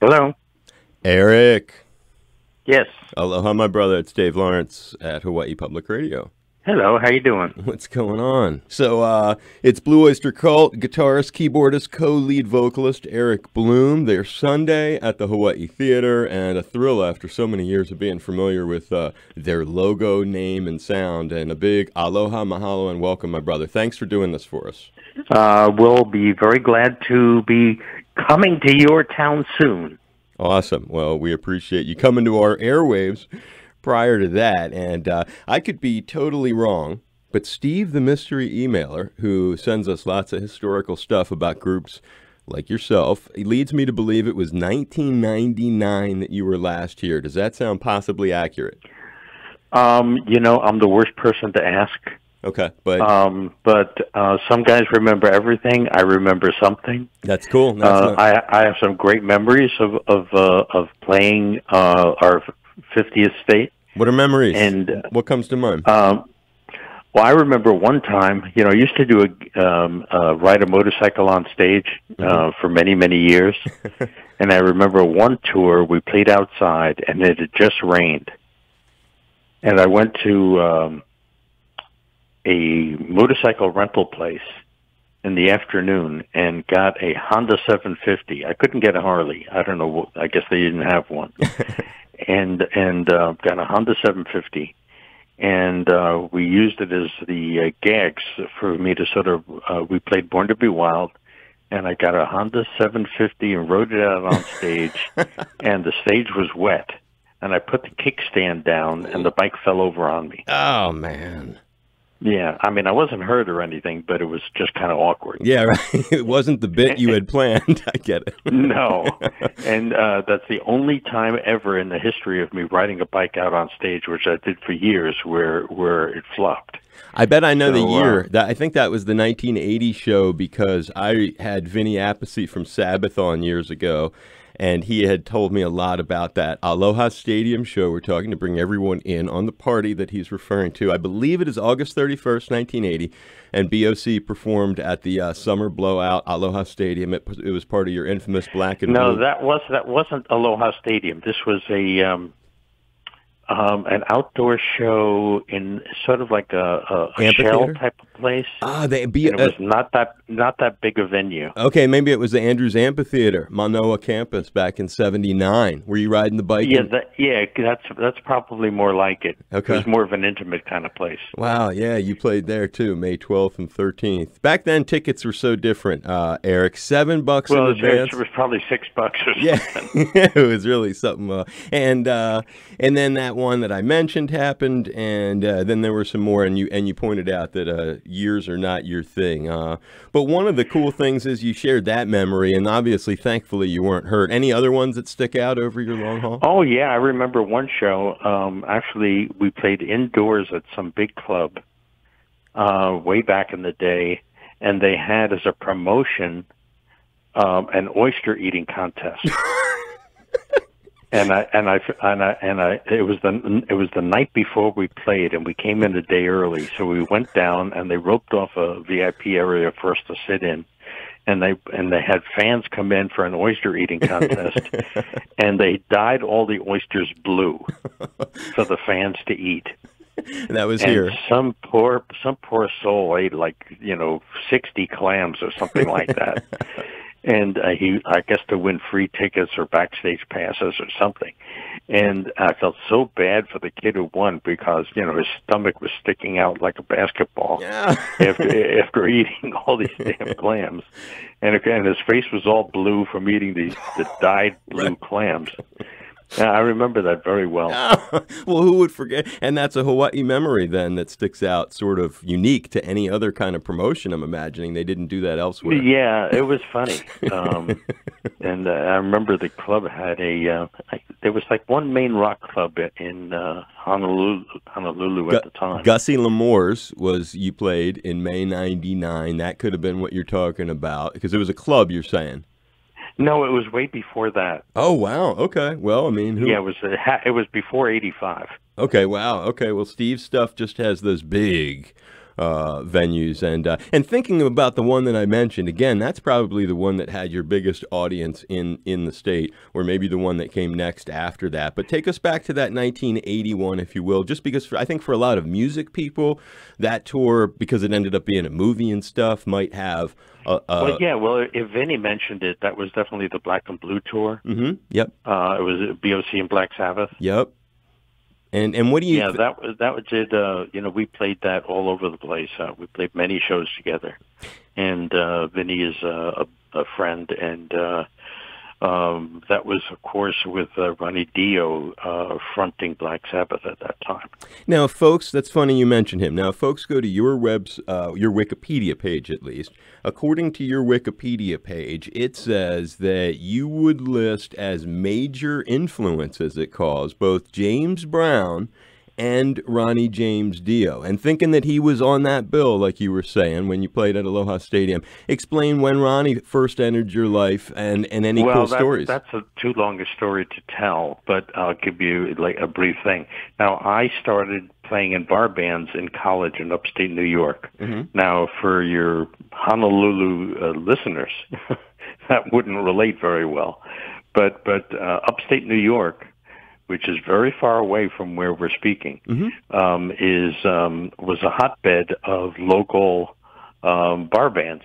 Hello. Eric. Yes. Aloha, my brother. It's Dave Lawrence at Hawaii Public Radio. Hello. How you doing? What's going on? So, uh, it's Blue Oyster Cult guitarist, keyboardist, co-lead vocalist Eric Bloom. They're Sunday at the Hawaii Theater, and a thrill after so many years of being familiar with uh, their logo, name, and sound. And a big aloha, mahalo, and welcome, my brother. Thanks for doing this for us. Uh, we'll be very glad to be coming to your town soon. Awesome. Well, we appreciate you coming to our airwaves prior to that. And uh, I could be totally wrong, but Steve, the mystery emailer, who sends us lots of historical stuff about groups like yourself, he leads me to believe it was 1999 that you were last here. Does that sound possibly accurate? Um, you know, I'm the worst person to ask. Okay, but um, but uh, some guys remember everything. I remember something. That's cool. That's uh, not... I I have some great memories of of uh, of playing uh, our 50th state. What are memories? And what comes to mind? Um, well, I remember one time. You know, I used to do a um, uh, ride a motorcycle on stage uh, mm-hmm. for many many years, and I remember one tour we played outside, and it had just rained, and I went to. Um, a motorcycle rental place in the afternoon and got a Honda 750. I couldn't get a Harley. I don't know. I guess they didn't have one. and and uh, got a Honda 750, and uh, we used it as the uh, gags for me to sort of. Uh, we played Born to Be Wild, and I got a Honda 750 and rode it out on stage, and the stage was wet. And I put the kickstand down, and the bike fell over on me. Oh man! Yeah, I mean, I wasn't hurt or anything, but it was just kind of awkward. Yeah, right. It wasn't the bit you had planned. I get it. no, and uh, that's the only time ever in the history of me riding a bike out on stage, which I did for years, where where it flopped. I bet I know so, the year. Uh, that I think that was the 1980 show because I had Vinny Appice from Sabbath on years ago, and he had told me a lot about that Aloha Stadium show. We're talking to bring everyone in on the party that he's referring to. I believe it is August 31st, 1980, and BOC performed at the uh, Summer Blowout Aloha Stadium. It, it, was part of your infamous black and no, blue. No, that was that wasn't Aloha Stadium. This was a um, um, an outdoor show in sort of like a, a, a shell type of place. Ah, they be, it was not that not that big a venue. Okay, maybe it was the Andrews Amphitheater, Manoa campus, back in '79. Were you riding the bike? Yeah, that, yeah, that's that's probably more like it. Okay, it was more of an intimate kind of place. Wow, yeah, you played there too, May 12th and 13th. Back then, tickets were so different. Uh, Eric, seven bucks well, in advance. It was probably six bucks or something. Yeah, it was really something. Uh, and uh, and then that one that I mentioned happened, and uh, then there were some more, and you and you pointed out that uh, years are not your thing. Uh, but one of the cool things is you shared that memory, and obviously, thankfully, you weren't hurt. Any other ones that stick out over your long haul? Oh yeah, I remember one show. Um, actually, we played indoors at some big club uh, way back in the day, and they had as a promotion um, an oyster eating contest. and I and I and I and I it was the it was the night before we played, and we came in a day early. So we went down, and they roped off a VIP area for us to sit in, and they and they had fans come in for an oyster eating contest, and they dyed all the oysters blue for the fans to eat. And that was and here. Some poor some poor soul ate like you know sixty clams or something like that and uh, he I guess to win free tickets or backstage passes or something. And I felt so bad for the kid who won because you know his stomach was sticking out like a basketball yeah. after after eating all these damn clams, and and his face was all blue from eating these the dyed blue right. clams. Yeah, I remember that very well. well, who would forget? And that's a Hawaii memory then that sticks out, sort of unique to any other kind of promotion. I'm imagining they didn't do that elsewhere. Yeah, it was funny. Um, and uh, I remember the club had a. Uh, there was like one main rock club in uh, Honolulu, Honolulu at the time. Gussie L'Amour's was you played in May '99. That could have been what you're talking about because it was a club. You're saying. No, it was way before that. Oh wow. Okay. Well, I mean, who... yeah, it was it was before '85. Okay. Wow. Okay. Well, Steve's stuff just has those big uh, venues. And uh, and thinking about the one that I mentioned again, that's probably the one that had your biggest audience in in the state, or maybe the one that came next after that. But take us back to that 1981, if you will, just because for, I think for a lot of music people, that tour because it ended up being a movie and stuff might have. Uh, well, yeah. Well, if Vinny mentioned it, that was definitely the Black and Blue tour. Mm-hmm. Yep. Uh, it was BOC and Black Sabbath. Yep. And and what do you? Yeah, that was that was it. Uh, you know, we played that all over the place. Uh, we played many shows together, and uh, Vinny is uh, a, a friend, and uh, um, that was, of course, with uh, Ronnie Dio uh, fronting Black Sabbath at that time. Now, folks, that's funny you mentioned him. Now, folks, go to your webs, uh, your Wikipedia page at least. According to your Wikipedia page, it says that you would list as major influences, it calls, both James Brown and Ronnie James Dio. And thinking that he was on that bill, like you were saying, when you played at Aloha Stadium. Explain when Ronnie first entered your life and, and any well, cool that, stories. That's a too long a story to tell, but I'll give you like a brief thing. Now, I started playing in bar bands in college in upstate New York. Mm-hmm. Now, for your Honolulu uh, listeners, that wouldn't relate very well. But but uh, upstate New York which is very far away from where we're speaking, mm-hmm. um, is um, was a hotbed of local um, bar bands,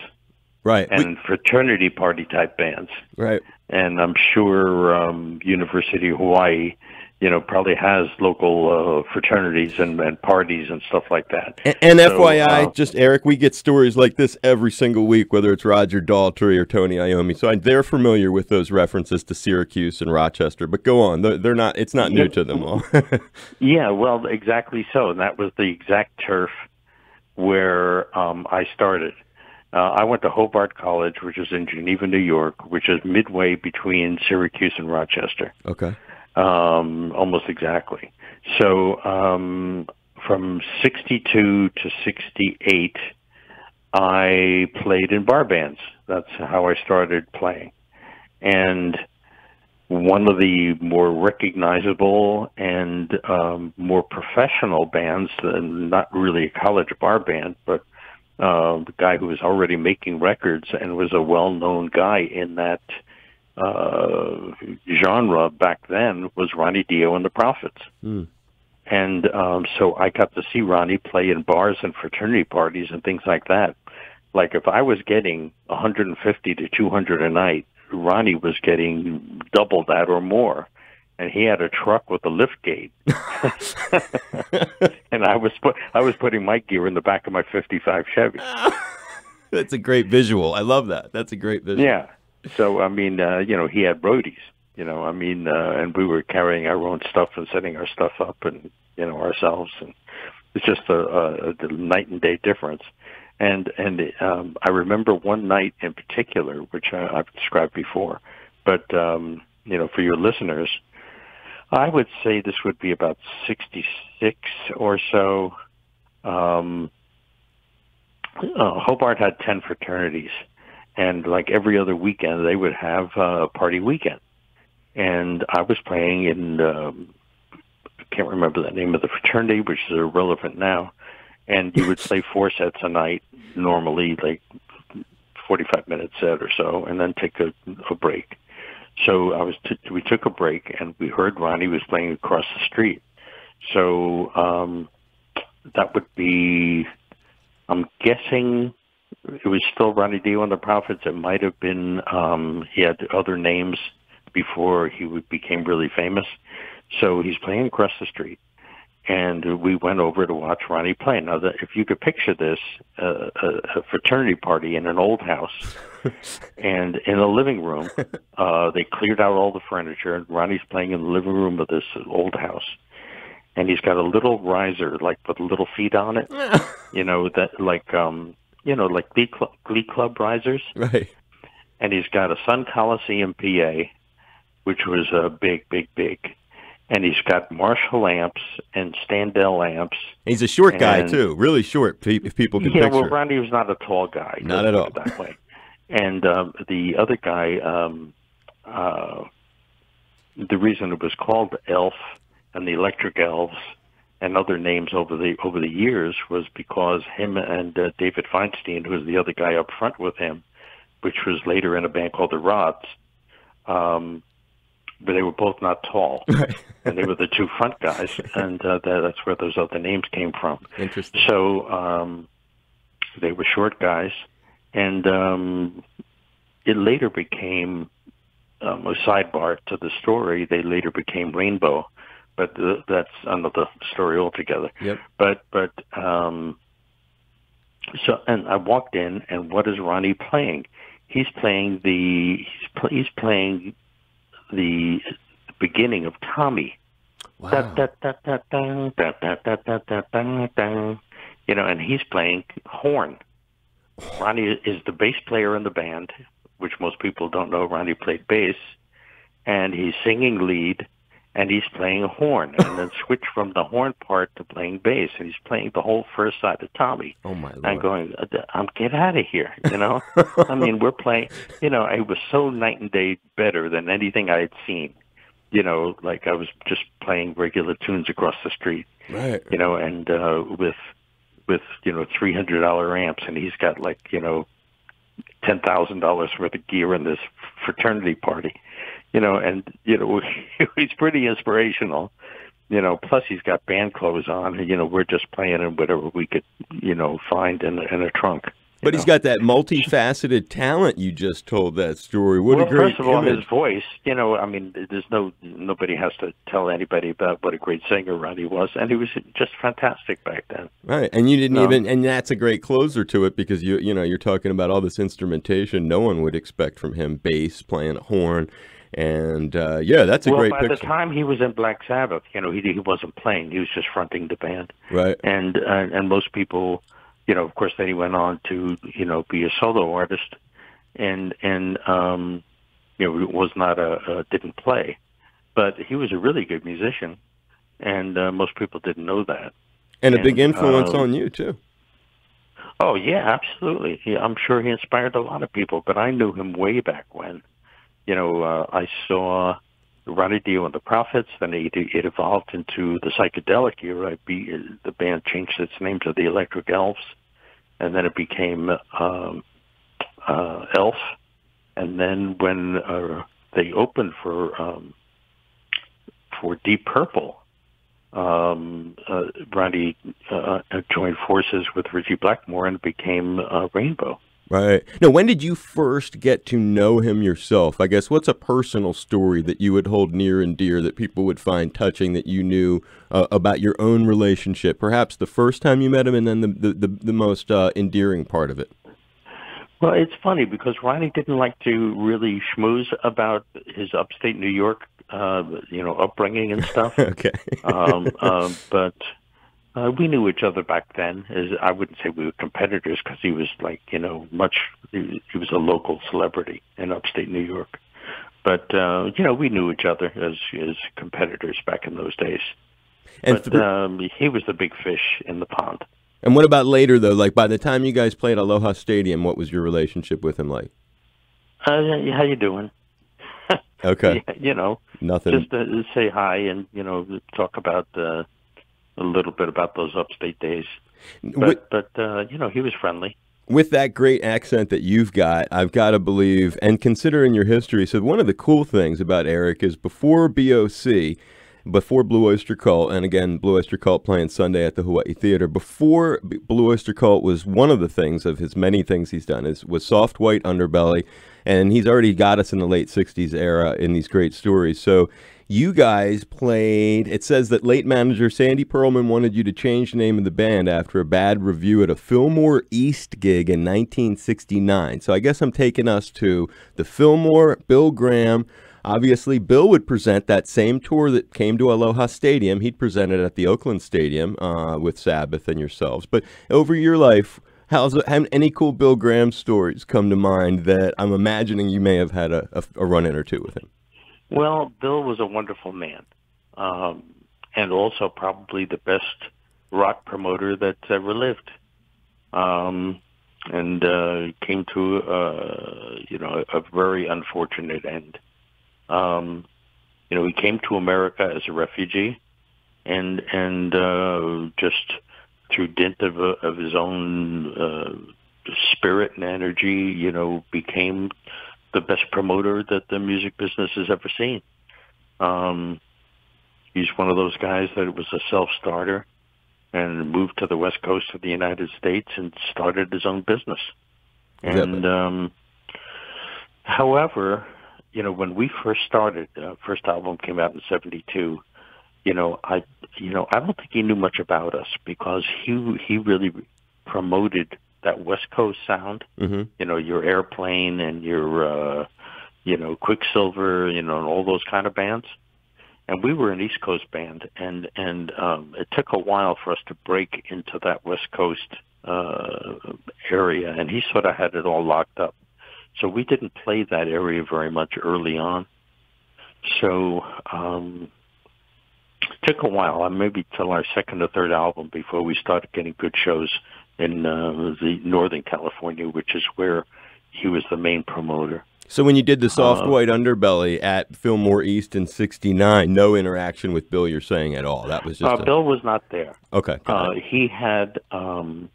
right, and we- fraternity party type bands, right. And I'm sure um, University of Hawaii you know, probably has local uh, fraternities and, and parties and stuff like that. And, and so, FYI, uh, just Eric, we get stories like this every single week, whether it's Roger Daltrey or Tony Iommi. So I, they're familiar with those references to Syracuse and Rochester. But go on, they're, they're not. It's not new to them all. yeah, well, exactly so, and that was the exact turf where um, I started. Uh, I went to Hobart College, which is in Geneva, New York, which is midway between Syracuse and Rochester. Okay um, almost exactly. So um, from 62 to 68, I played in bar bands. That's how I started playing. And one of the more recognizable and um, more professional bands, not really a college bar band, but uh, the guy who was already making records and was a well-known guy in that uh, genre back then was Ronnie Dio and the Prophets. Mm. And um, so I got to see Ronnie play in bars and fraternity parties and things like that. Like if I was getting 150 to 200 a night, Ronnie was getting double that or more. And he had a truck with a lift gate, and I was put, I was putting my gear in the back of my '55 Chevy. That's a great visual. I love that. That's a great visual. Yeah, so I mean, uh, you know, he had roadies. You know, I mean, uh, and we were carrying our own stuff and setting our stuff up, and you know, ourselves, and it's just a, a, a night and day difference. And and um, I remember one night in particular, which I, I've described before, but um, you know, for your listeners, I would say this would be about '66 or so. Um, uh, Hobart had ten fraternities and like every other weekend they would have a party weekend. And i was playing in um I can't remember the name of the fraternity which is irrelevant now. And you would play four sets a night normally like 45 minute set or so and then take a, a break. So i was t- we took a break and we heard ronnie was playing across the street. So um that would be i'm guessing it was still Ronnie Dio and the Prophets. It might have been um, he had other names before he became really famous. So he's playing across the street, and we went over to watch Ronnie play. Now, the, if you could picture this, uh, a, a fraternity party in an old house, and in the living room, uh, they cleared out all the furniture, and Ronnie's playing in the living room of this old house. And he's got a little riser, like with little feet on it, you know, that like um you know, like Glee Club, Glee Club risers. Right. And he's got a Sunn Coliseum PA, which was a uh, big, big, big. And he's got Marshall amps and Standel amps. He's a short guy too, really short. If people can yeah, picture. well, Randy was not a tall guy. Not at all. That way. And um, the other guy, um, uh, the reason it was called Elf and the Electric Elves and other names over the over the years was because him and uh, David Feinstein, who was the other guy up front with him, which was later in a band called the Rods, um, but they were both not tall, and they were the two front guys, and uh, that, that's where those other names came from. Interesting. So um, they were short guys, and um, it later became um, a sidebar to the story. They later became Rainbow but the, that's another story altogether. Yep. But but um, so and I walked in, and what is Ronnie playing? He's playing the he's, pl- he's playing the beginning of Tommy. Wow. You know, and he's playing horn. Ronnie is the bass player in the band, which most people don't know. Ronnie played bass, and he's singing lead and he's playing a horn, and then switch from the horn part to playing bass, and he's playing the whole first side of Tommy. Oh my lord! I'm going, I'm get out of here, you know. I mean, we're playing, you know, it was so night and day better than anything I had seen. You know, like I was just playing regular tunes across the street, right? You know, and uh, with with you know three hundred dollar amps, and he's got like you know ten thousand dollars worth of gear in this fraternity party you know, and you know he's pretty inspirational. You know, plus he's got band clothes on. You know, we're just playing in whatever we could, you know, find in in a trunk. But know? he's got that multifaceted talent. You just told that story. What well, a great first of all, image. his voice. You know, I mean, there's no nobody has to tell anybody about what a great singer Ronnie was, and he was just fantastic back then. Right, and you didn't No. even, and that's a great closer to it because you, you know, you're talking about all this instrumentation no one would expect from him: bass, playing a horn, and uh, yeah, that's a well, great by picture. the time he was in Black Sabbath, you know, he he wasn't playing; he was just fronting the band. right, and uh, and most people, you know, of course, then he went on to you know be a solo artist, and and um, you know was not a, a didn't play, but he was a really good musician, and uh, most people didn't know that. and a big influence um, on you too. Oh yeah, absolutely. He, I'm sure he inspired a lot of people, but I knew him way back when. You know, uh, I saw Ronnie Dio and the Prophets. Then it, it evolved into the psychedelic era. Be, the band changed its name to the Electric Elves, and then it became um, uh, Elf. And then when uh, they opened for um, for Deep Purple, um, uh, Ronnie uh, joined forces with Ritchie Blackmore and became uh, Rainbow. Right. Now, when did you first get to know him yourself? I guess what's a personal story that you would hold near and dear that people would find touching that you knew uh, about your own relationship? Perhaps the first time you met him, and then the the, the, the most uh, endearing part of it. Well, it's funny because Ronnie didn't like to really schmooze about his upstate New York, uh, you know, upbringing and stuff. okay. um, um, but uh, we knew each other back then. As I wouldn't say we were competitors because he was like, you know, much. He, was a local celebrity in upstate New York. But uh, you know, we knew each other as as competitors back in those days. And but um, he was the big fish in the pond. and what about later though? Like by the time you guys played Aloha Stadium, what was your relationship with him like? Uh, how you doing? Okay. You know, Nothing. just uh, say hi and you know talk about uh, a little bit about those upstate days. With- But but uh, you know he was friendly. with that great accent that you've got, I've got to believe, and considering your history, so one of the cool things about Eric is before BOC, before Blue Oyster Cult, and again, Blue Oyster Cult playing Sunday at the Hawaii Theater, before Blue Oyster Cult was one of the things of his many things he's done is was Soft White Underbelly, and he's already got us in the late 60s era in these great stories. So you guys played. It says that late manager Sandy Pearlman wanted you to change the name of the band after a bad review at a Fillmore East gig in 1969. So I guess I'm taking us to the Fillmore, Bill Graham. Obviously, Bill would present that same tour that came to Aloha Stadium. He'd present it at the Oakland Stadium uh, with Sabbath and yourselves. But over your life, how's how, any cool Bill Graham stories come to mind that I'm imagining you may have had a, a, a run in or two with him? Well, Bill was a wonderful man, um, and also probably the best rock promoter that's ever lived. Um, and uh, came to uh, you know a very unfortunate end. Um, you know, he came to America as a refugee, and and uh, just through dint of uh, of his own uh, spirit and energy, you know, became the best promoter that the music business has ever seen. Um, he's one of those guys that was a self-starter and moved to the west coast of the United States and started his own business. And um, however, you know, when we first started, uh, first album came out in '72. You know, I, you know, I don't think he knew much about us because he he really promoted that West Coast sound. Mm-hmm. You know, your Airplane and your, uh, you know, Quicksilver. You know, and all those kind of bands. And we were an East Coast band, and and um, it took a while for us to break into that West Coast uh, area, and he sort of had it all locked up. So we didn't play that area very much early on. So um, it took a while, uh, maybe till our second or third album, before we started getting good shows in uh, the Northern California, which is where he was the main promoter. So when you did the soft uh, white underbelly at Fillmore East in '69, no interaction with Bill. You're saying at all? That was just uh, a... Bill was not there. Okay. Uh, he had um,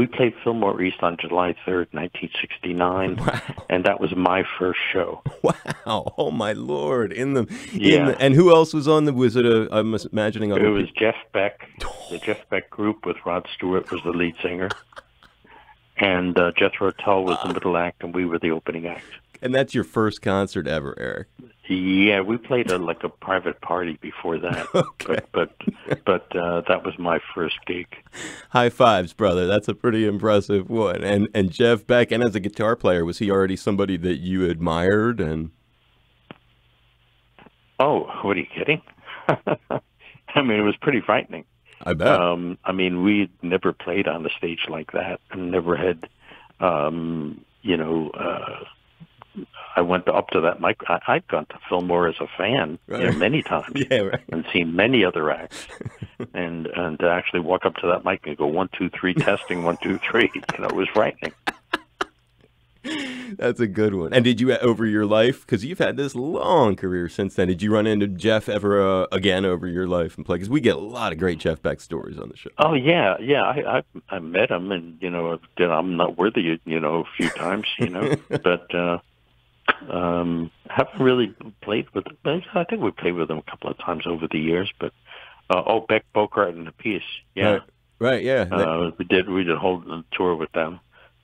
we played Fillmore East on July 3rd, 1969, wow. and that was my first show. Wow! Oh my lord! In the yeah. In the, and who else was on the? Was it a? I'm imagining. It was people? Jeff Beck. the Jeff Beck group with Rod Stewart was the lead singer, and uh, Jethro Tull was the middle act, and we were the opening act. And that's your first concert ever, Eric. Yeah, we played a, like a private party before that. okay. But but, but uh, that was my first gig. High fives, brother. That's a pretty impressive one. And and Jeff Beck, and as a guitar player, was he already somebody that you admired? And oh, what are you kidding? I mean, it was pretty frightening. I bet. Um, I mean, we never played on a stage like that, and never had, um, you know. Uh, I went up to that mic. I, I'd gone to Fillmore as a fan right. you know, many times yeah, right. and seen many other acts, and and to actually walk up to that mic and go one two three testing one two three, you know, it was frightening. That's a good one. And did you over your life because you've had this long career since then? Did you run into Jeff ever uh, again over your life and play? Because we get a lot of great Jeff Beck stories on the show. Oh yeah, yeah. I I, I met him, and you know, I'm not worthy, you know, a few times, you know, but. uh um, haven't really played with. Them. I think we played with them a couple of times over the years, but uh, oh, Beck Bogert and Appice, yeah, right, right yeah. Uh, we did we did a whole tour with them.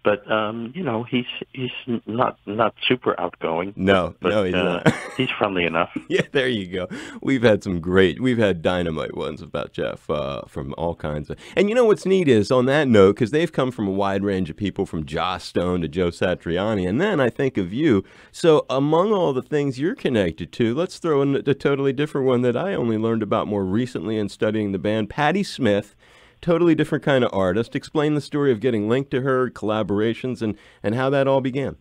But um, you know, he's he's not not super outgoing. No, but, no, he's uh, not. he's friendly enough. Yeah, there you go. We've had some great, we've had dynamite ones about Jeff uh, from all kinds of. And you know what's neat is on that note because they've come from a wide range of people, from Joss Stone to Joe Satriani, and then I think of you. So among all the things you're connected to, let's throw in a totally different one that I only learned about more recently in studying the band, Patti Smith totally different kind of artist. Explain the story of getting linked to her, collaborations, and, and how that all began.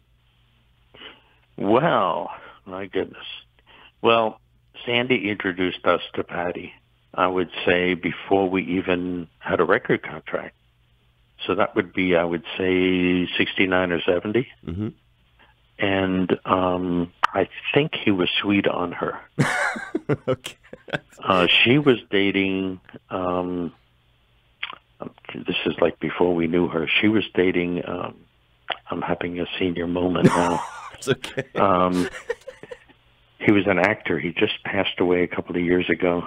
Well, my goodness. Well, Sandy introduced us to Patti, I would say, before we even had a record contract. So that would be, I would say, 69 or 70. Mm-hmm. And um, I think he was sweet on her. okay. Uh, she was dating um, this is like before we knew her. She was dating. Um, I'm having a senior moment now. it's okay. Um, he was an actor. He just passed away a couple of years ago.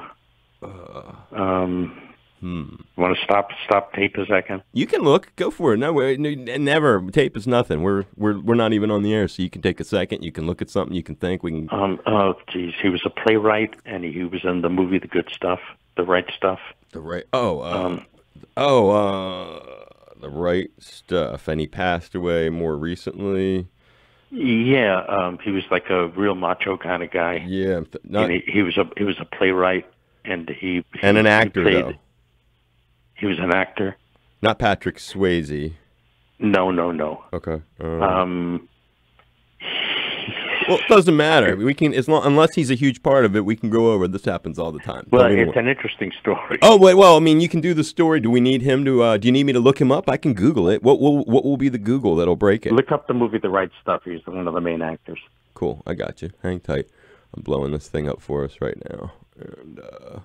Uh, um, hmm. Want to stop stop tape a second? You can look. Go for it. No, way. never. Tape is nothing. We're we're we're not even on the air, so you can take a second. You can look at something. You can think. We can. Um. Oh, geez. He was a playwright, and he, he was in the movie The Good Stuff, The Right Stuff. The right. Oh. Uh, um. Oh, uh, the right stuff, and he passed away more recently. Yeah, um, he was like a real macho kind of guy. Yeah, not, he, he, was a he was a playwright, and he and an actor he played, though. He was an actor. Not Patrick Swayze. No, no, no. Okay. Uh, um, well, it doesn't matter. We can, as long, unless he's a huge part of it, we can go over. This happens all the time. Well, it's an interesting story. Oh wait, well, I mean, you can do the story. Do we need him to? Uh, do you need me to look him up? I can Google it. What will what will be the Google that'll break it? Look up the movie The Right Stuff. He's one of the main actors. Cool, I got you. Hang tight. I'm blowing this thing up for us right now, and uh,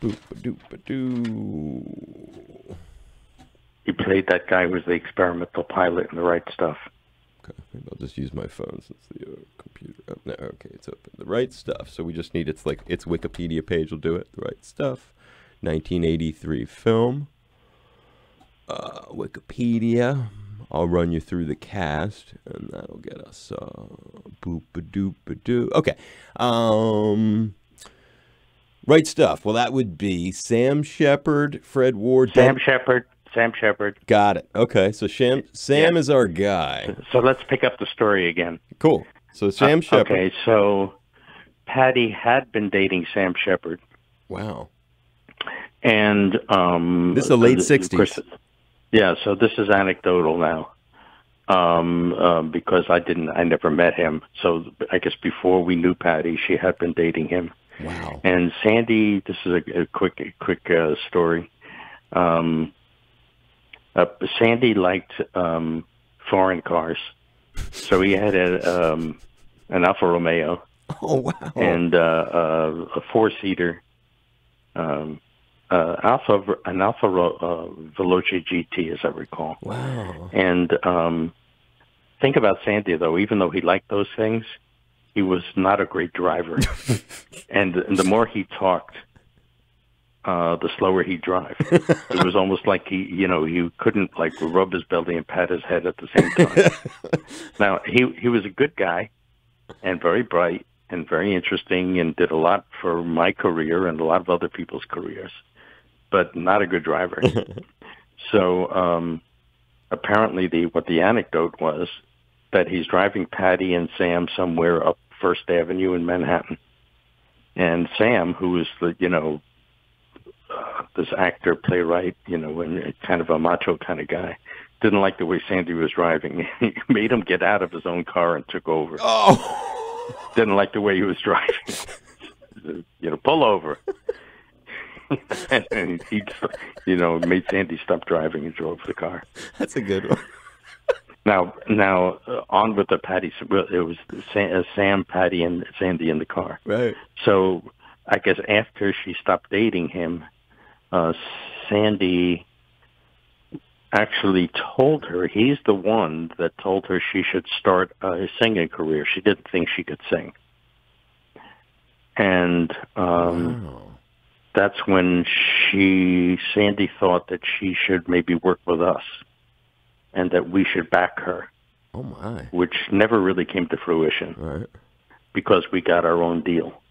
Boop-a-doop-a-doo. He played that guy who was the experimental pilot in the right stuff. Okay, maybe I'll just use my phone since the uh, computer. Oh, no, okay, it's open. The right stuff. So we just need its like its Wikipedia page will do it. The right stuff. 1983 film. Uh, Wikipedia. I'll run you through the cast, and that'll get us uh, boop a doop a doo. Okay. Um, right stuff. Well, that would be Sam Shepard, Fred Ward. Sam Shepard. Sam Shepard. Got it. Okay, so Sam Sam yeah. is our guy. So let's pick up the story again. Cool. So Sam uh, Shepard. Okay, so Patti had been dating Sam Shepard. Wow. And um, this is the late sixties. Yeah, so this is anecdotal now, um, uh, because I didn't, I never met him. So I guess before we knew Patti, she had been dating him. Wow. And Sandy, this is a, a quick, a quick uh, story. Um, uh, Sandy liked um, foreign cars, so he had a um, an Alfa Romeo. Oh wow! And uh, uh, a four seater. Um, uh, Alfa, an Alfa uh, Veloce GT, as I recall. Wow. And um, think about Sandy, though. Even though he liked those things, he was not a great driver. and, and the more he talked, uh, the slower he'd drive. it was almost like he, you know, he couldn't like rub his belly and pat his head at the same time. now he he was a good guy, and very bright and very interesting, and did a lot for my career and a lot of other people's careers but not a good driver. so um, apparently, the what the anecdote was that he's driving Patti and Sam somewhere up First Avenue in Manhattan, and Sam, who is the you know uh, this actor, playwright, you know, and kind of a macho kind of guy, didn't like the way Sandy was driving. he made him get out of his own car and took over. Oh, didn't like the way he was driving. you know, pull over. and he, you know, made Sandy stop driving and drove the car. That's a good one. now, now uh, on with the Patti. Well, It was Sam, uh, Sam, Patti, and Sandy in the car. Right. So I guess after she stopped dating him, uh, Sandy actually told her he's the one that told her she should start a singing career. She didn't think she could sing, and um, wow that's when she, Sandy thought that she should maybe work with us and that we should back her. Oh my. Which never really came to fruition. Right. Because we got our own deal.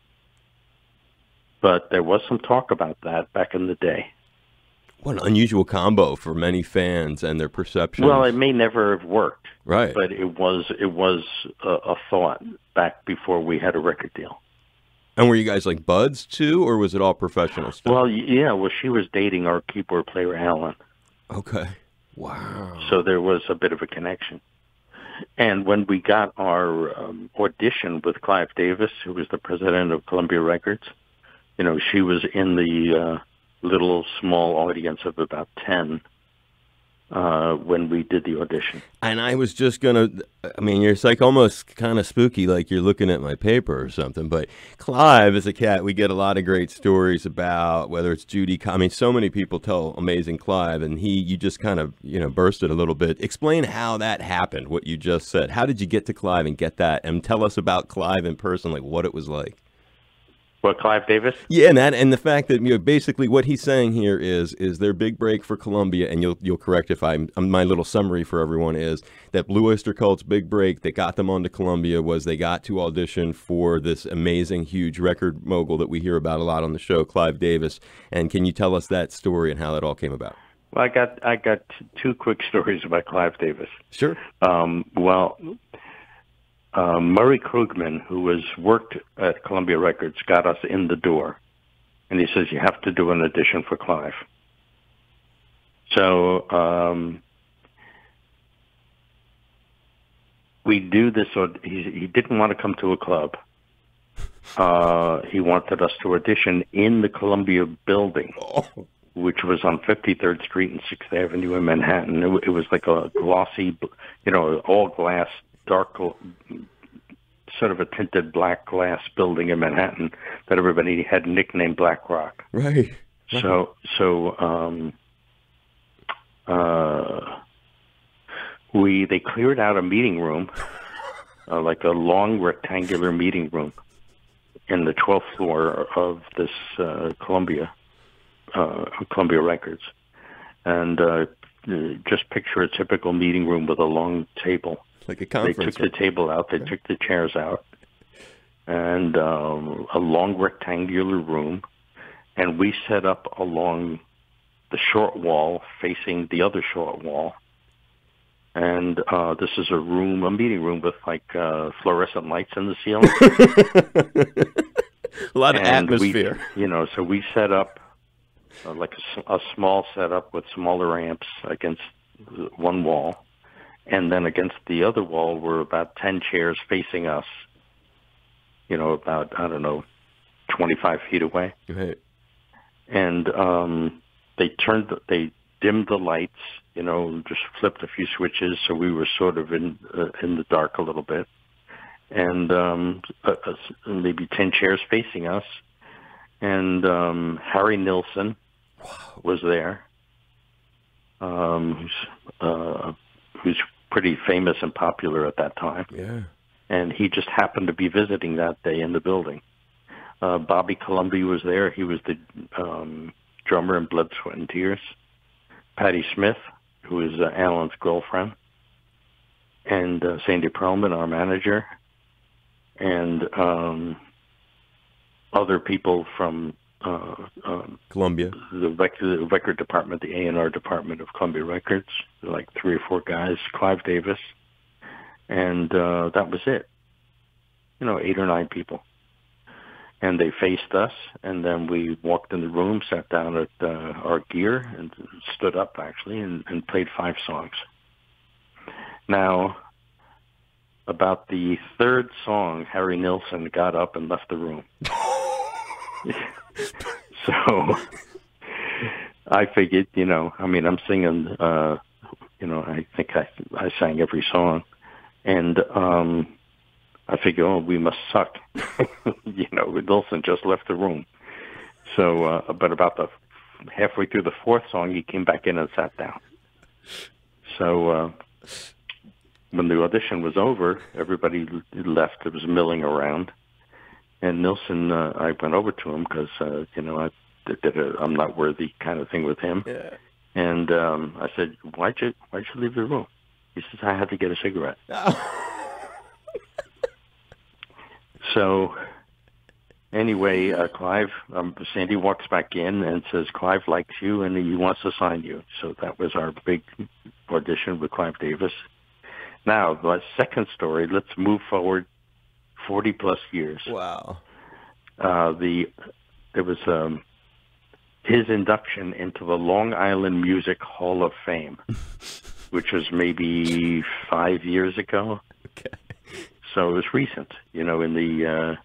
But there was some talk about that back in the day. What an unusual combo for many fans and their perception. Well, it may never have worked. Right. But it was it was a, a thought back before we had a record deal. And were you guys like buds too, or was it all professional stuff? Well, yeah. Well, she was dating our keyboard player, Alan. Okay. Wow. So there was a bit of a connection. And when we got our um, audition with Clive Davis, who was the president of Columbia Records, you know, she was in the uh, little small audience of about 10 uh, when we did the audition. And I was just gonna, I mean, you're like almost kind of spooky, like you're looking at my paper or something. But Clive is a cat we get a lot of great stories about, whether it's Judy. I mean, so many people tell amazing Clive, and he, you just kind of, you know, bursted a little bit. Explain how that happened, what you just said. How did you get to Clive and get that? And tell us about Clive in person, like what it was like. What Clive Davis? Yeah, and that and the fact that you know basically what he's saying here is is their big break for Columbia, and you'll you'll correct if I'm my little summary for everyone is that Blue Oyster Cult's big break that got them onto Columbia was they got to audition for this amazing huge record mogul that we hear about a lot on the show, Clive Davis. And can you tell us that story and how that all came about? Well, I got I got two quick stories about Clive Davis. Sure. Um, well, uh, Murray Krugman, who has worked at Columbia Records, got us in the door, and he says you have to do an audition for Clive. So um, we do this. He, he didn't want to come to a club. Uh, he wanted us to audition in the Columbia building, oh. which was on 53rd Street and 6th Avenue in Manhattan. It, it was like a glossy, you know, all glass dark, sort of a tinted black glass building in Manhattan that everybody had nicknamed Black Rock. Right. So so um, uh, we they cleared out a meeting room, uh, like a long rectangular meeting room, in the 12th floor of this uh, Columbia uh, Columbia Records, and uh, just picture a typical meeting room with a long table. Like a conference. They took the table out. They okay. took the chairs out, and um, a long rectangular room, and we set up along the short wall facing the other short wall. And uh, this is a room, a meeting room with like uh, fluorescent lights in the ceiling. a lot of and atmosphere. We, you know, so we set up uh, like a, a small setup with smaller amps against one wall, and then against the other wall were about ten chairs facing us. You know, about I don't know, twenty five feet away. Right. And um, they turned, they dimmed the lights. You know, just flipped a few switches, so we were sort of in uh, in the dark a little bit. And um, uh, maybe ten chairs facing us, and um, Harry Nilsson was there, um, who's uh, who's pretty famous and popular at that time. Yeah, and he just happened to be visiting that day in the building. Uh, Bobby Colomby was there. He was the um, drummer in Blood, Sweat, and Tears. Patti Smith, who is uh, Alan's girlfriend, and uh, Sandy Pearlman, our manager, and um, other people from uh, um, Columbia, the record, the record department, the A and R department of Columbia Records, like three or four guys, Clive Davis, and uh, that was it. You know, eight or nine people, and they faced us, and then we walked in the room, sat down at uh, our gear, and stood up actually, and, and played five songs. Now, about the third song, Harry Nilsson got up and left the room. so I figured, you know, I mean, I'm singing, uh, you know, I think I I sang every song, and um, I figured, oh, we must suck. you know, Nilsson just left the room. So, uh, but about the halfway through the fourth song, he came back in and sat down. So uh, when the audition was over, everybody left. It was milling around, and Nilsson, uh, I went over to him because uh, you know I did a I'm not worthy kind of thing with him. Yeah. And um, I said, why'd you why'd you leave the room? He says, I had to get a cigarette. so anyway, uh, Clive, um, Sandy walks back in and says, Clive likes you and he wants to sign you. So that was our big audition with Clive Davis. Now, the second story, let's move forward 40 plus years. Wow. Uh, the there was um, his induction into the Long Island Music Hall of Fame, which was maybe five years ago. Okay. So it was recent, you know, in the uh,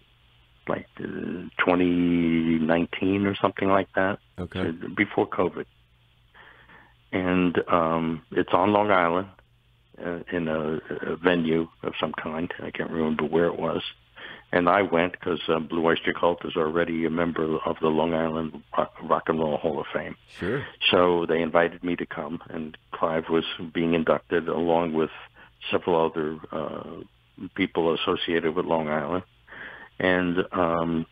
like uh, 2019 or something like that. Okay. Before COVID, and um, it's on Long Island uh, in a, a venue of some kind. I can't remember where it was. And I went because um, Blue Oyster Cult is already a member of the Long Island Rock, Rock and Roll Hall of Fame. Sure. So they invited me to come, and Clive was being inducted along with several other uh, people associated with Long Island. And um,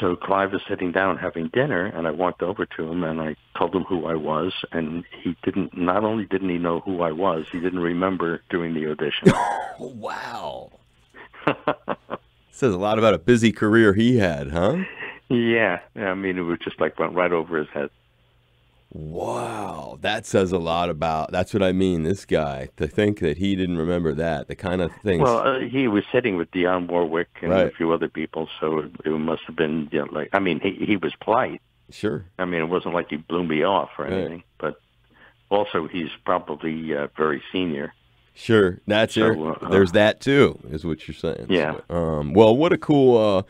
so Clive was sitting down having dinner, and I walked over to him and I told him who I was, and he didn't. Not only didn't he know who I was, he didn't remember doing the audition. wow. Says a lot about a busy career he had, huh? Yeah, I mean, it was just like went right over his head. Wow, that says a lot about. That's what I mean. This guy to think that he didn't remember that, the kind of things. Well, uh, he was sitting with Dionne Warwick and right. a few other people, so it, it must have been you know, like. I mean, he he was polite. Sure. I mean, it wasn't like he blew me off or anything, right. but also he's probably uh, very senior. Sure, that's so, uh, There's that too, is what you're saying. Yeah. So, um, well, what a cool.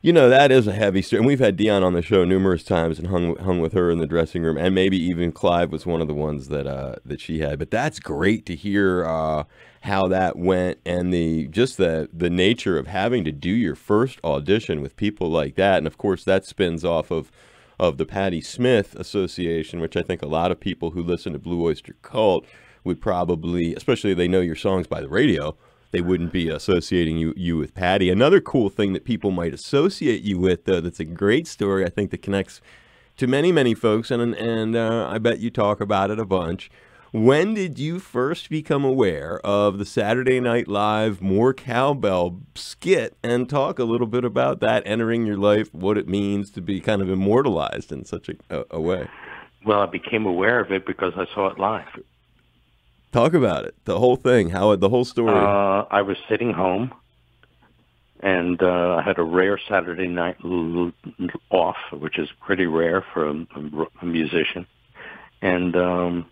You know that is a heavy story, and we've had Dionne on the show numerous times and hung hung with her in the dressing room, and maybe even Clive was one of the ones that uh, that she had. But that's great to hear uh, how that went, and the just the the nature of having to do your first audition with people like that, and of course that spins off of of the Patti Smith Association, which I think a lot of people who listen to Blue Oyster Cult would probably, especially they know your songs by the radio they wouldn't be associating you you with Patti. Another cool thing that people might associate you with, though, that's a great story. I think that connects to many many folks, and and uh, I bet you talk about it a bunch. When did you first become aware of the Saturday Night Live More Cowbell skit and talk a little bit about that entering your life, what it means to be kind of immortalized in such a, a, a way? Well, I became aware of it because I saw it live. Talk about it. The whole thing. How the whole story. Uh, I was sitting home, and uh, I had a rare Saturday night off, which is pretty rare for a, a musician. And um,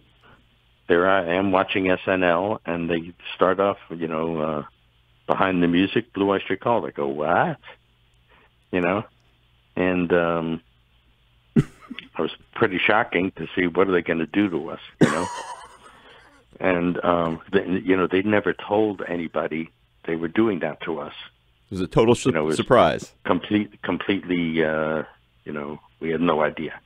there I am watching SNL, and they start off, you know, uh, behind the music, Blue Oyster Cult. I go, what? You know, and um, I was pretty shocking to see what are they going to do to us, you know and um, they, you know they never told anybody they were doing that to us. It was a total su- you know, surprise. Complete, completely. Uh, you know, we had no idea.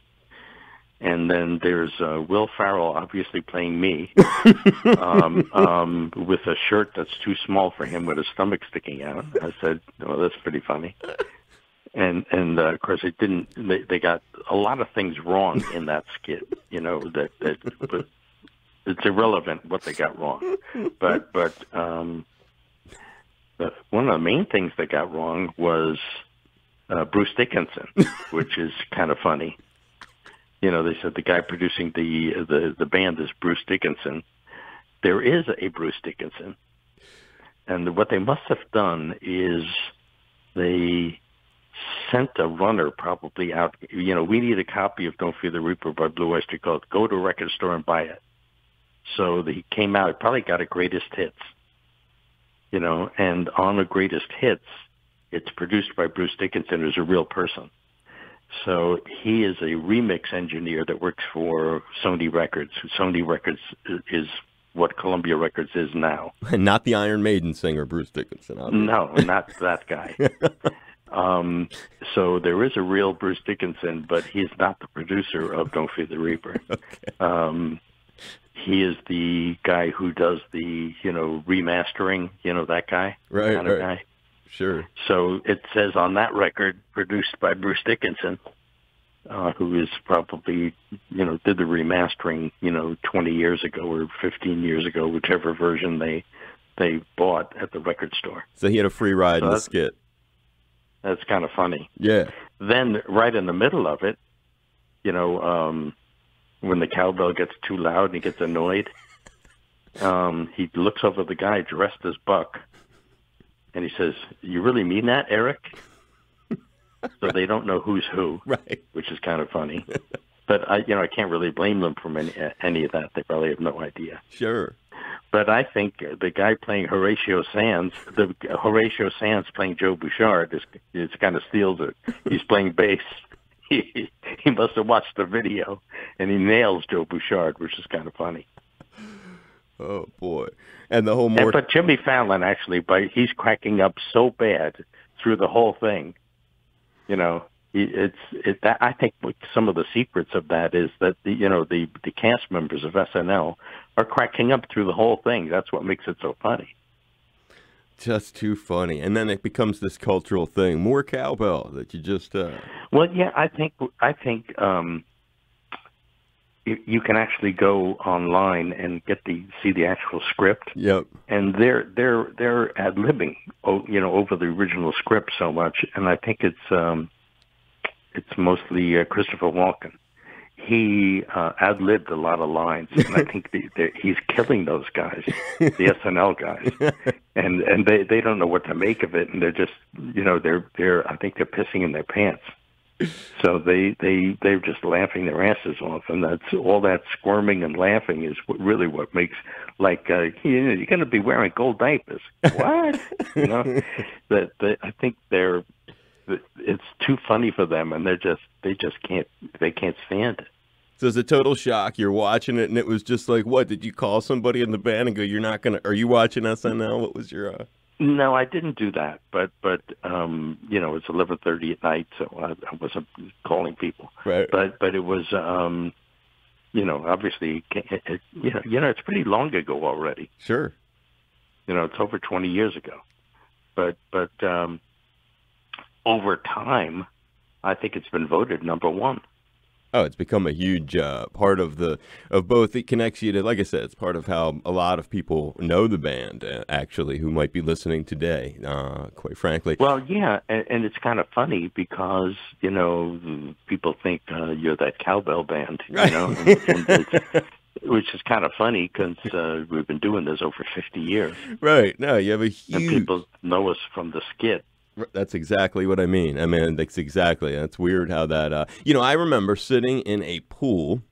And then there's uh, Will Ferrell, obviously playing me, um, um, with a shirt that's too small for him, with his stomach sticking out. I said, "Oh, that's pretty funny." And and uh, of course, it didn't. They, they got a lot of things wrong in that skit. You know that that it's irrelevant what they got wrong. but but um, the, one of the main things they got wrong was uh, Bruce Dickinson, which is kind of funny. You know, they said the guy producing the the the band is Bruce Dickinson. There is a Bruce Dickinson, and what they must have done is they sent a runner probably out. You know, we need a copy of Don't Fear the Reaper by Blue Oyster Cult. Go to a record store and buy it. So he came out, it probably got a greatest hits, you know, and on the greatest hits, it's produced by Bruce Dickinson, who's a real person. So he is a remix engineer that works for Sony Records. Sony Records is what Columbia Records is now. not the Iron Maiden singer, Bruce Dickinson. Obviously. No, not that guy. um, so there is a real Bruce Dickinson, but he's not the producer of Don't Fear the Reaper. okay. um, he is the guy who does the you know remastering you know that guy right kind right. of guy. Sure. So it says on that record produced by bruce dickinson uh who is probably you know did the remastering you know 20 years ago or 15 years ago whichever version they they bought at the record store. So he had a free ride so in the skit. That's kind of funny. Yeah. Then right in the middle of it you know um when the cowbell gets too loud and he gets annoyed, um, he looks over the guy dressed as Buck, and he says, "You really mean that, Eric?" so they don't know who's who, right? Which is kind of funny. but I, you know, I can't really blame them for any any of that. They probably have no idea. Sure. But I think the guy playing Horatio Sanz, the Horatio Sanz playing Joe Bouchard, is, is kind of steals it. He's playing bass he, he must have watched the video and he nails Joe Bouchard, which is kind of funny. Oh boy! And the whole more. And, but Jimmy Fallon actually, but he's cracking up so bad through the whole thing. You know, it's it. That, I think some of the secrets of that is that the you know the the cast members of SNL are cracking up through the whole thing. That's what makes it so funny just too funny. And then it becomes this cultural thing, more cowbell that you just. Uh... Well, yeah, I think I think um, you can actually go online and get the see the actual script. Yep. And they're they're they're ad libbing, you know, over the original script so much, and I think it's um, it's mostly uh, Christopher Walken he uh, ad libbed a lot of lines, and I think the, the, he's killing those guys, the SNL guys, and and they they don't know what to make of it, and they're just you know they're they're I think they're pissing in their pants, so they they they're just laughing their asses off, and that's all that squirming and laughing is what, really what makes like uh, you know you're going to be wearing gold diapers, what? You know? That, that I think they're it too funny for them, and they're just they just can't they can't stand it. So it's a total shock. You're watching it, and it was just like, what? Did you call somebody in the band and go, "You're not gonna"? Are you watching SNL? What was your? Uh... No, I didn't do that. But but um, you know, it's eleven thirty at night, so I, I wasn't calling people. Right. But but it was, um, you know, obviously, it, it, you know, you know, it's pretty long ago already. Sure. You know, it's over twenty years ago. But but um, over time, I think it's been voted number one. Oh, it's become a huge uh, part of the of both. It connects you to, like I said, it's part of how a lot of people know the band. Uh, actually, who might be listening today, uh, quite frankly. Well, yeah, and, and it's kind of funny because you know people think uh, you're that cowbell band, you know, and, and which is kind of funny because uh, we've been doing this over 50 years. Right. No, you have a huge. And people know us from the skit. That's exactly what I mean. I mean, that's exactly. That's weird how that. Uh, you know, I remember sitting in a pool.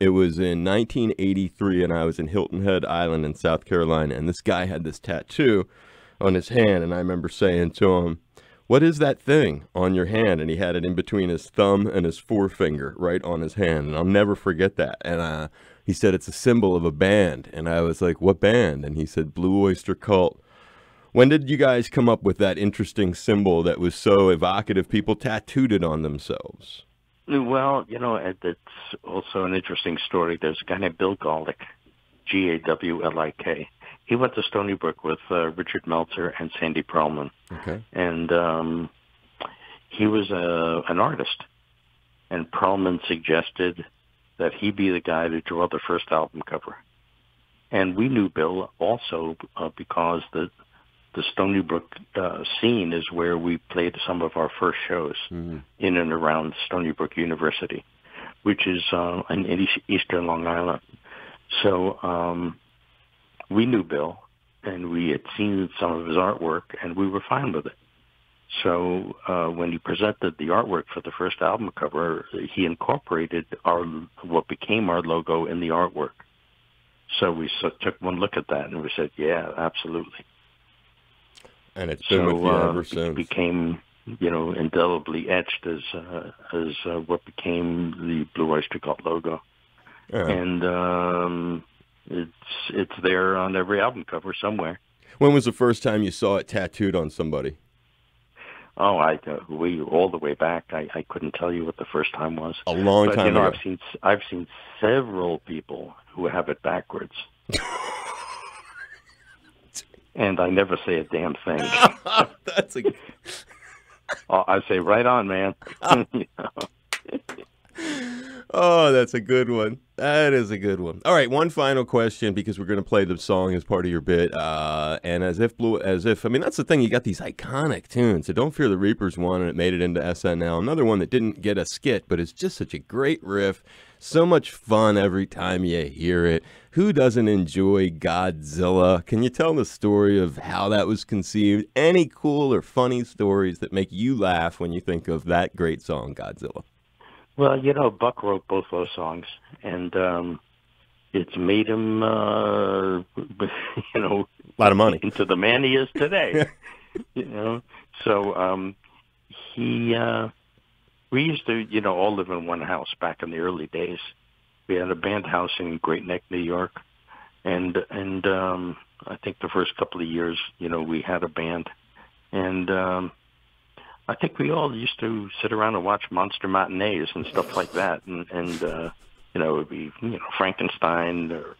It was in 1983, and I was in Hilton Head Island in South Carolina, and this guy had this tattoo on his hand, and I remember saying to him, "What is that thing on your hand?" And he had it in between his thumb and his forefinger, right on his hand, and I'll never forget that. And uh, he said it's a symbol of a band, and I was like, "What band?" And he said, "Blue Oyster Cult." When did you guys come up with that interesting symbol that was so evocative? People tattooed it on themselves. Well, you know, it's also an interesting story. There's a guy named Bill Gawlik, G-A-W-L-I-K. He went to Stony Brook with uh, Richard Meltzer and Sandy Pearlman. Okay. And um, he was a, uh, an artist. And Pearlman suggested that he be the guy to draw the first album cover. And we knew Bill also uh, because the the Stony Brook uh, scene is where we played some of our first shows mm-hmm. in and around Stony Brook University, which is uh, in eastern Long Island. So um, we knew Bill, and we had seen some of his artwork, and we were fine with it. So uh, when he presented the artwork for the first album cover, he incorporated our what became our logo in the artwork. So we so took one look at that, and we said, "Yeah, absolutely." And it's been so, with you uh, ever since. Became you know indelibly etched as uh, as uh, what became the Blue Oyster Cult logo, yeah. and um, it's it's there on every album cover somewhere. When was the first time you saw it tattooed on somebody? Oh, I uh, we all the way back. I, I couldn't tell you what the first time was. A long but, time you know, ago. I've seen I've seen several people who have it backwards. and I never say a damn thing. That's a. I say right on, man. oh, that's a good one. That is a good one. All right, one final question because we're going to play the song as part of your bit. Uh, and as if blue, as if I mean that's the thing. You got these iconic tunes. So don't fear the Reapers one, and it made it into SNL. Another one that didn't get a skit, but it's just such a great riff. So much fun every time you hear it. Who doesn't enjoy Godzilla? Can you tell the story of how that was conceived? Any cool or funny stories that make you laugh when you think of that great song, Godzilla? Well, you know, Buck wrote both those songs, and um, it's made him, uh, you know, a lot of money into the man he is today. you know, so um, he uh, we used to, you know, all live in one house back in the early days. We had a band house in Great Neck, New York, and and um, I think the first couple of years, you know, we had a band, and um, I think we all used to sit around and watch monster matinees and stuff like that, and and uh, you know, it would be you know Frankenstein. Or,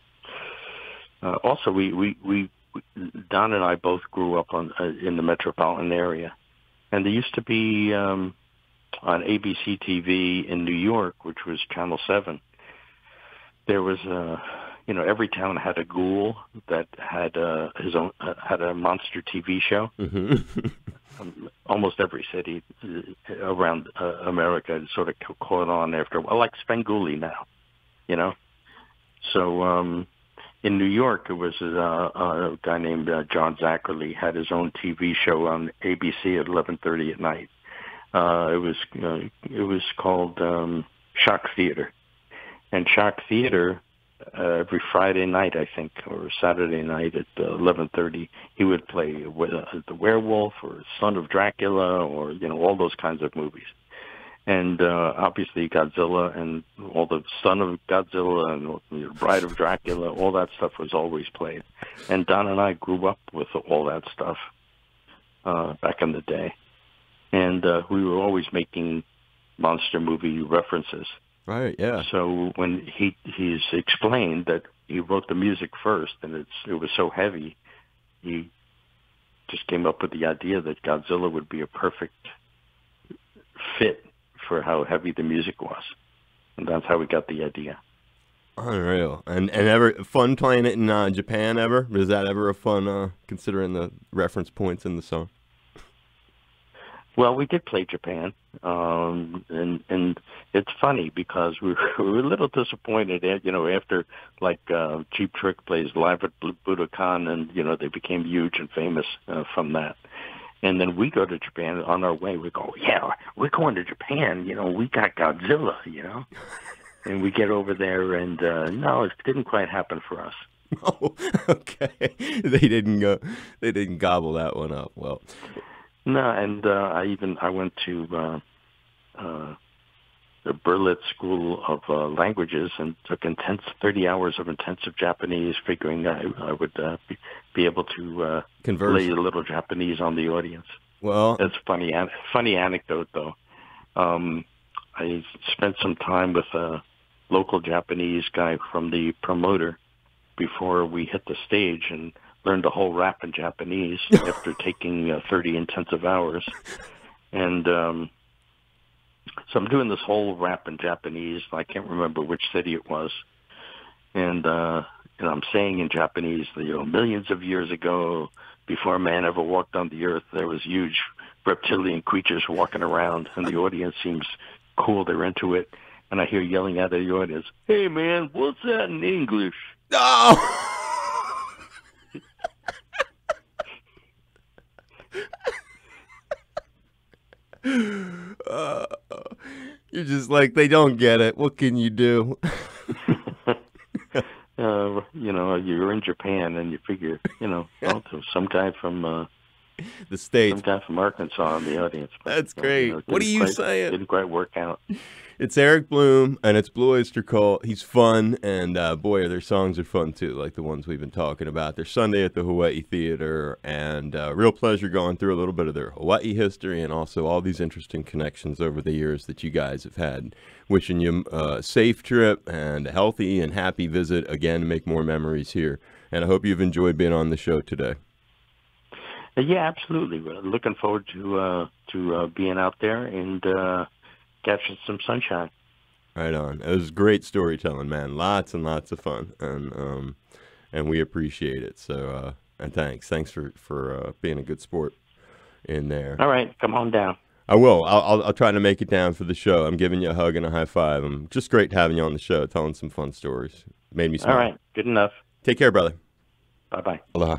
uh, also, we we we Don and I both grew up on uh, in the metropolitan area, and there used to be. Um, on ABC TV in New York, which was Channel 7, there was a, you know, every town had a ghoul that had uh, his own, uh, had a monster TV show. Mm-hmm. almost every city uh, around uh, America sort of caught on after, well, like Svengoolie now, you know? So, um, in New York, it was uh, a guy named uh, John Zacherle had his own TV show on ABC at 11:30 at night, uh, it was uh, it was called um, Shock Theater, and Shock Theater uh, every Friday night, I think, or Saturday night at uh, eleven thirty, he would play uh, the Werewolf or Son of Dracula, or you know all those kinds of movies. And uh, obviously Godzilla and all the Son of Godzilla and the Bride of Dracula, all that stuff was always played. And Don and I grew up with all that stuff uh, back in the day, and uh, we were always making monster movie references. Right. Yeah. So when he he's explained that he wrote the music first, and it's it was so heavy, he just came up with the idea that Godzilla would be a perfect fit for how heavy the music was, and that's how we got the idea. Unreal. And and ever fun playing it in uh, Japan ever? Was that ever a fun uh, considering the reference points in the song? Well, we did play Japan, um, and and it's funny because we were, we were a little disappointed. At, you know, after like uh, Cheap Trick plays live at Budokan, and you know they became huge and famous uh, from that. And then we go to Japan on our way. We go, yeah, we're going to Japan. You know, we got Godzilla. You know, and we get over there, and uh, no, it didn't quite happen for us. Oh, okay. They didn't go. They didn't gobble that one up. Well, no, and uh, I even I went to uh, uh, the Berlitz School of uh, Languages and took intense thirty hours of intensive Japanese, figuring I, I would uh, be, be able to uh, converse lay a little Japanese on the audience. Well, it's funny. Funny anecdote though. Um, I spent some time with a local Japanese guy from the promoter before we hit the stage, and learned a whole rap in Japanese after taking uh, 30 intensive hours. And um, so I'm doing this whole rap in Japanese. I can't remember which city it was. And, uh, and I'm saying in Japanese, you know, millions of years ago, before man ever walked on the earth, there was huge reptilian creatures walking around, and the audience seems cool. They're into it. And I hear yelling out of the audience, hey, man, what's that in English? Oh! Uh, you're just like they don't get it. What can you do? uh, you know, you're in Japan, and you figure, you know, well, some guy from uh, the states, some guy from Arkansas in the audience. But, That's great. You know, what are you quite, saying? Didn't quite work out. It's Eric Bloom, and it's Blue Oyster Cult. He's fun, and uh, boy, their songs are fun too, like the ones we've been talking about. They're Sunday at the Hawaii Theater, and uh, real pleasure going through a little bit of their Hawaii history and also all these interesting connections over the years that you guys have had. Wishing you a safe trip and a healthy and happy visit again, to make more memories here. And I hope you've enjoyed being on the show today. Yeah, absolutely. Looking forward to uh, to uh, being out there and capture some sunshine. Right on. It was great storytelling, man. Lots and lots of fun, and um, and we appreciate it. So, uh, and thanks, thanks for for uh, being a good sport in there. All right, come on down. I will. I'll, I'll, I'll try to make it down for the show. I'm giving you a hug and a high five. I'm just great having you on the show, telling some fun stories. Made me smile. All right, good enough. Take care, brother. Bye bye. Aloha.